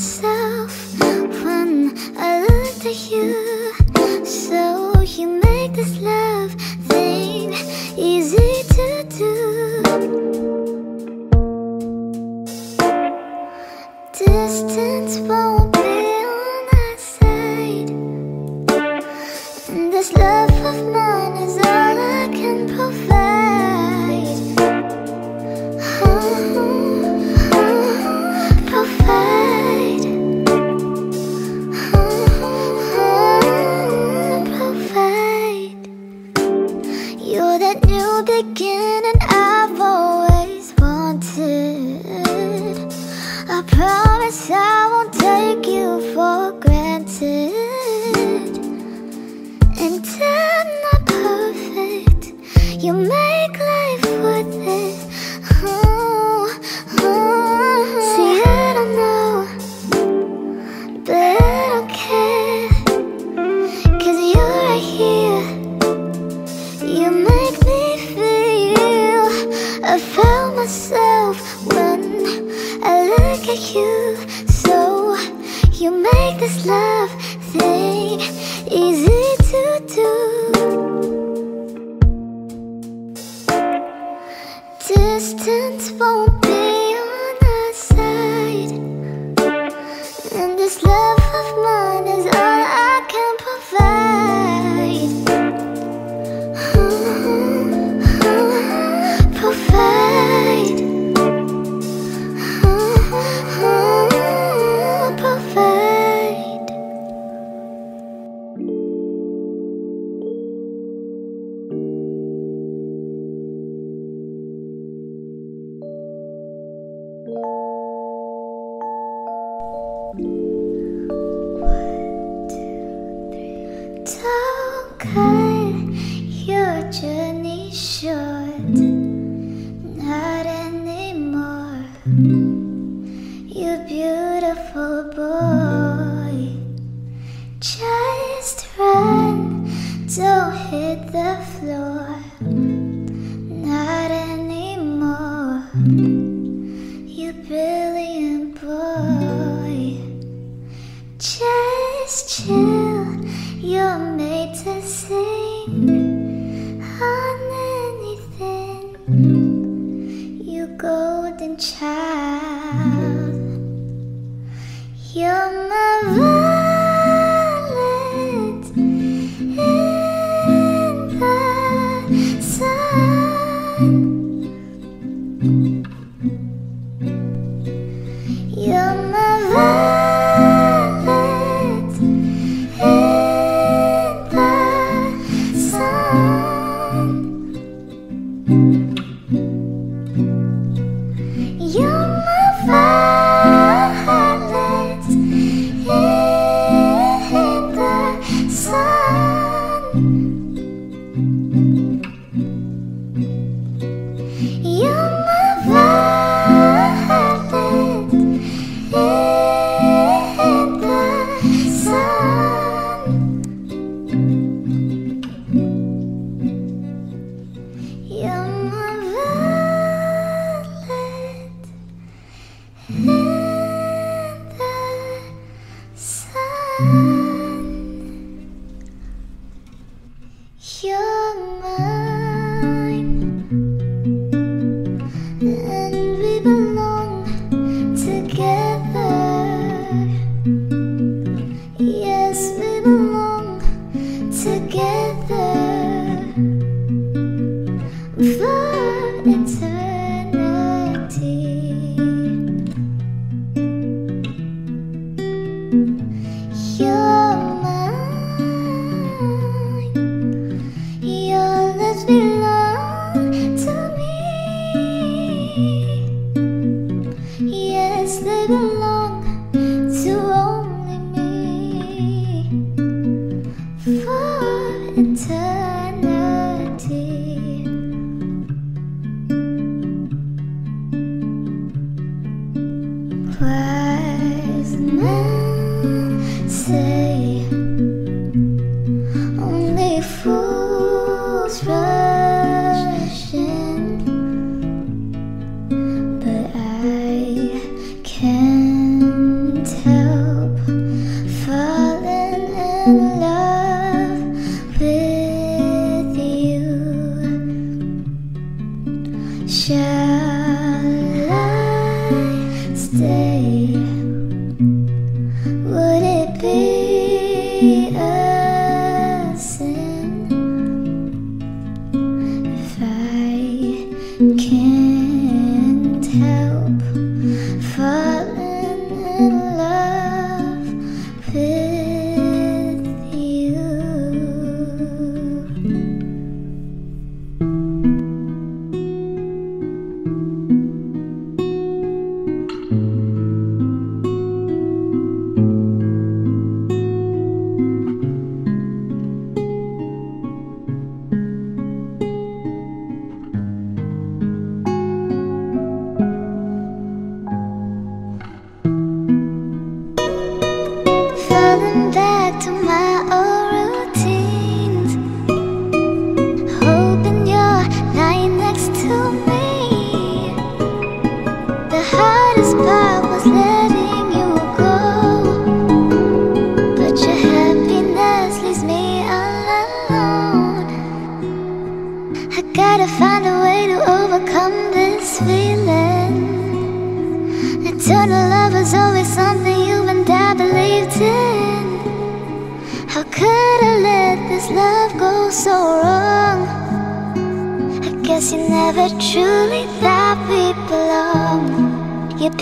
Profile the floor,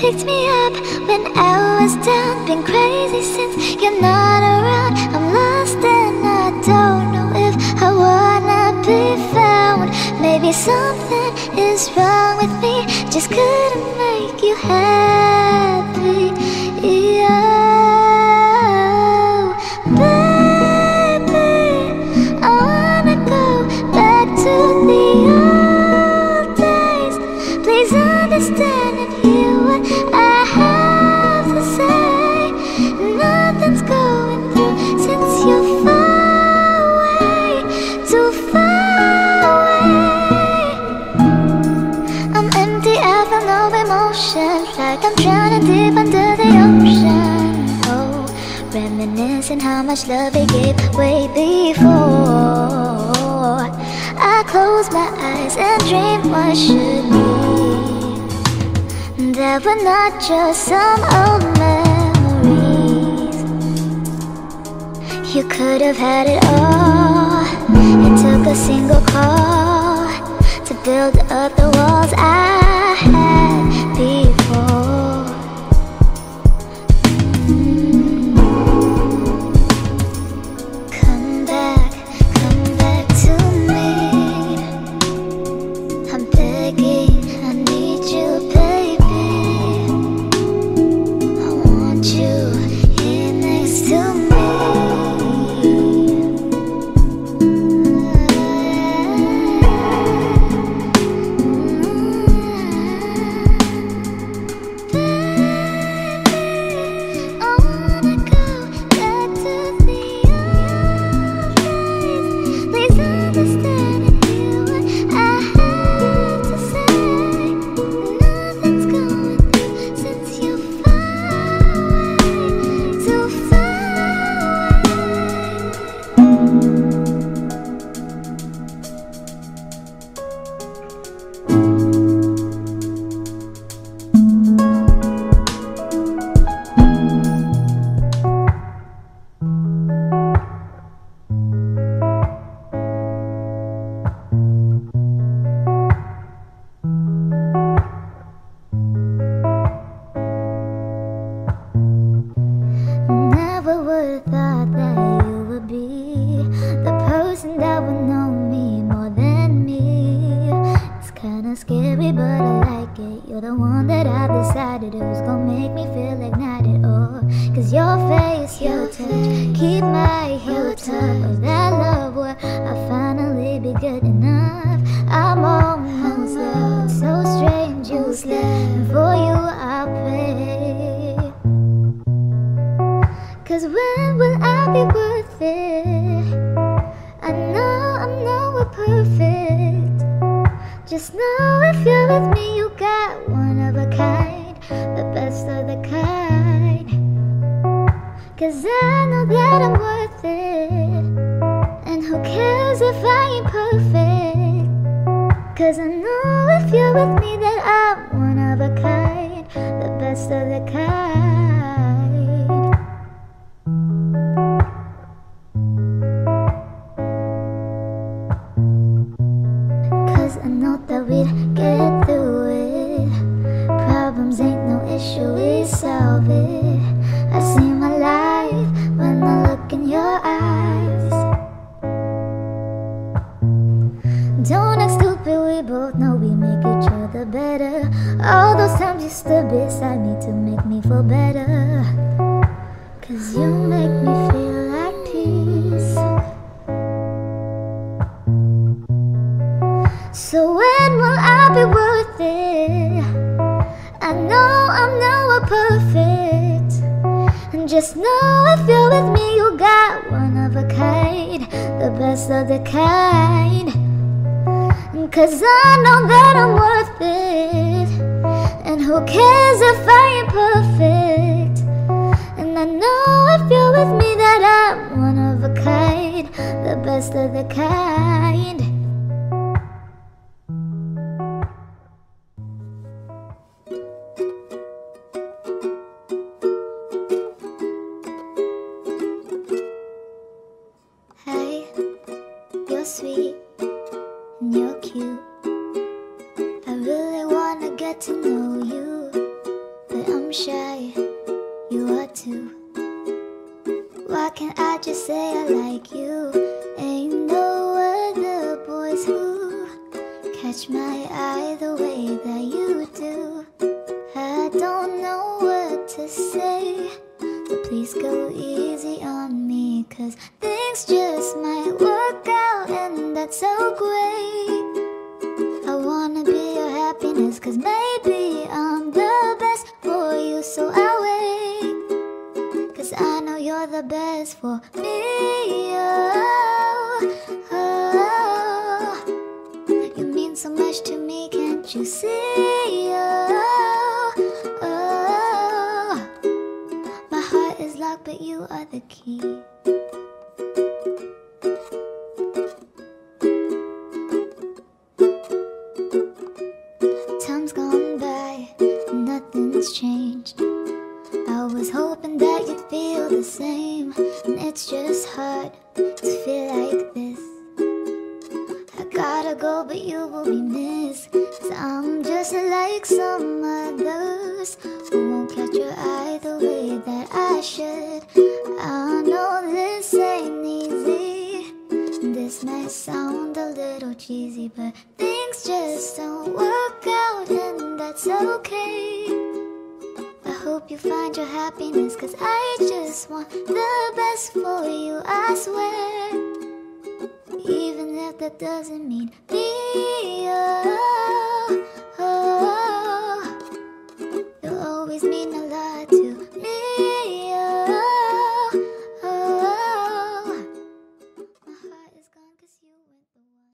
picked me up when I was down Been crazy since you know And how much love he gave way before. I close my eyes and dream what should be? That were not just some old memories. You could have had it all. It took a single call To build up the walls. I So the Cat. So when will I be worth it? I know I'm nowhere perfect. And just know if you're with me you got one of a kind The best of the kind. Cause I know that mind. So great. I wanna be your happiness, cause maybe I'm the best for you, so I'll wait. Cause I know you're the best for me. Oh, oh. You mean so much to me, can't you see? Oh, oh. My heart is locked, but you are the key. cheesy, but things just don't work out, and that's okay. I hope you find your happiness, cause I just want the best for you, I swear. Even if that doesn't mean being oh, oh, oh. you'll always mean a